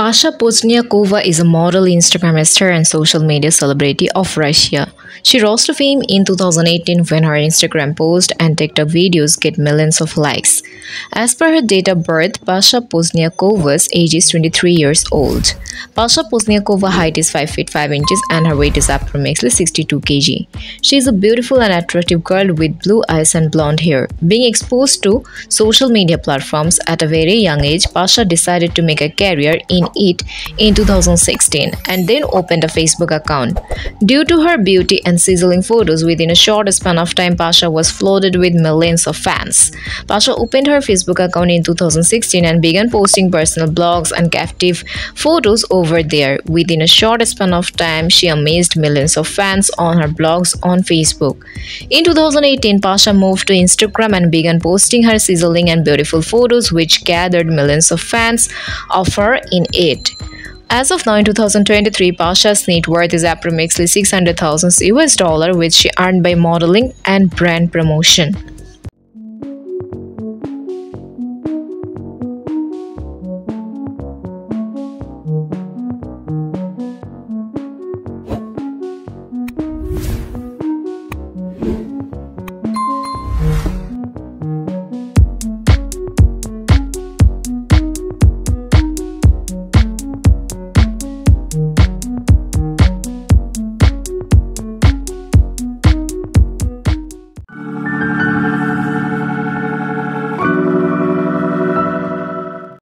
Pasha Pozdniakova is a model, Instagram star, and social media celebrity of Russia. She rose to fame in 2018 when her Instagram post and TikTok videos get millions of likes. As per her date of birth, Pasha Pozdniakova's age is 23 years old. Pasha Pozdniakova height is 5 feet 5 inches and her weight is approximately 62 kg. She is a beautiful and attractive girl with blue eyes and blonde hair. Being exposed to social media platforms at a very young age, Pasha decided to make a career in it in 2016 and then opened a Facebook account. Due to her beauty and sizzling photos within a short span of time, Pasha was flooded with millions of fans. Pasha opened her Facebook account in 2016 and began posting personal blogs and captive photos over there. Within a short span of time, she amazed millions of fans on her blogs on Facebook. In 2018, Pasha moved to Instagram and began posting her sizzling and beautiful photos, which gathered millions of fans of her in it. As of now in 2023, Pasha's net worth is approximately 600,000 US dollar which she earned by modeling and brand promotion.